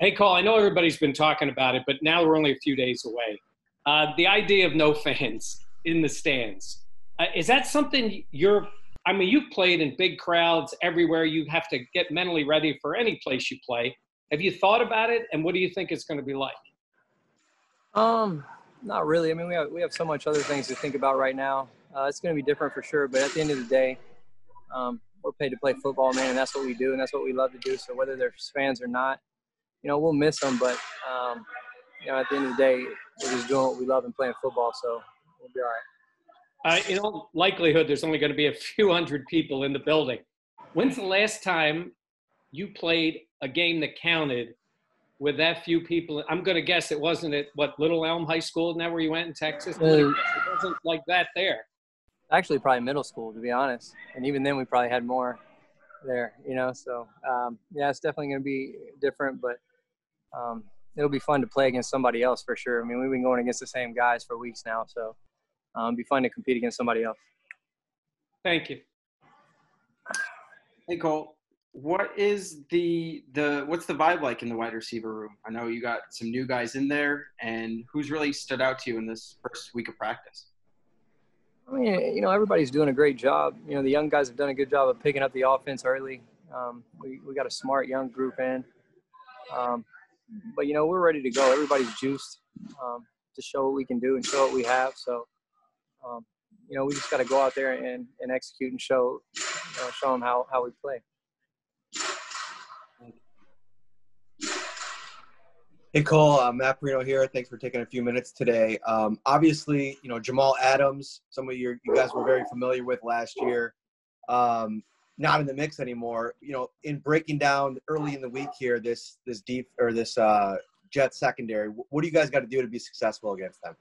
Hey, Cole, I know everybody's been talking about it, but now we're only a few days away. Uh, the idea of no fans in the stands, uh, is that something you're, I mean, you've played in big crowds everywhere. You have to get mentally ready for any place you play. Have you thought about it, and what do you think it's going to be like? Um, not really. I mean, we have we have so much other things to think about right now. Uh, it's going to be different for sure, but at the end of the day, um, we're paid to play football, man, and that's what we do, and that's what we love to do. So whether there's fans or not, you know, we'll miss them, but um, you know, at the end of the day, we're just doing what we love and playing football, so we'll be all right. Uh, in all likelihood, there's only going to be a few hundred people in the building. When's the last time you played a game that counted with that few people? I'm going to guess it wasn't at what Little Elm High School. That where you went in Texas? Uh, it wasn't like that there. Actually, probably middle school, to be honest. And even then, we probably had more there. You know, so um, yeah, it's definitely going to be different, but um, it'll be fun to play against somebody else for sure. I mean, we've been going against the same guys for weeks now, so um, it'll be fun to compete against somebody else. Thank you. Hey Cole, what is the the what's the vibe like in the wide receiver room? I know you got some new guys in there, and who's really stood out to you in this first week of practice? I mean, you know, everybody's doing a great job. You know, the young guys have done a good job of picking up the offense early. Um, we we got a smart young group in. Um, but you know we're ready to go. Everybody's juiced um, to show what we can do and show what we have. So um, you know we just got to go out there and, and execute and show you know, show them how how we play. Hey Cole, uh, Matt Parrino here. Thanks for taking a few minutes today. Um, obviously, you know Jamal Adams, some of your you guys were very familiar with last year. Um, not in the mix anymore. You know, in breaking down early in the week here, this this deep or this uh, Jet secondary, what do you guys got to do to be successful against them?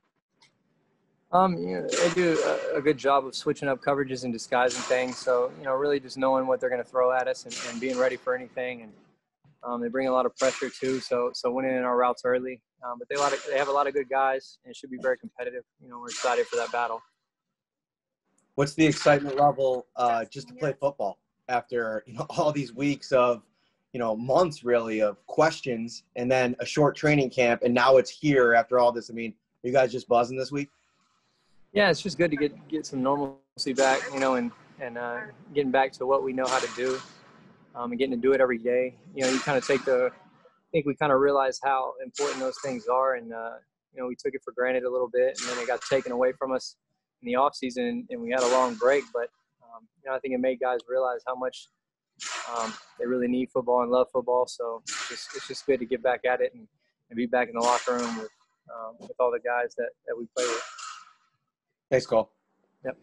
Um, you know, they do a, a, good job of switching up coverages and disguising things. So you know, really just knowing what they're going to throw at us and, and, being ready for anything. And um, they bring a lot of pressure too. So so winning in our routes early. Um, but they a lot of, they have a lot of good guys and it should be very competitive. You know, we're excited for that battle. What's the excitement level uh, just to play football? After you know all these weeks of you know months really of questions and then a short training camp and now it's here after all this. I mean are you guys just buzzing this week? Yeah it's just good to get get some normalcy back you know and and uh, getting back to what we know how to do um, and getting to do it every day. You know you kind of take the i think we kind of realize how important those things are and uh, you know we took it for granted a little bit and then it got taken away from us in the off season and we had a long break but um, you know, I think it made guys realize how much um, they really need football and love football. So it's just, it's just good to get back at it and, and be back in the locker room with um, with all the guys that, that we play with. Thanks, Cole. Yep.